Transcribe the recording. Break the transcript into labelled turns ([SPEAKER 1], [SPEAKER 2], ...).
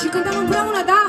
[SPEAKER 1] Și cântăm împreună, da?